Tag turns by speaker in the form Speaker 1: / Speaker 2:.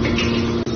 Speaker 1: 何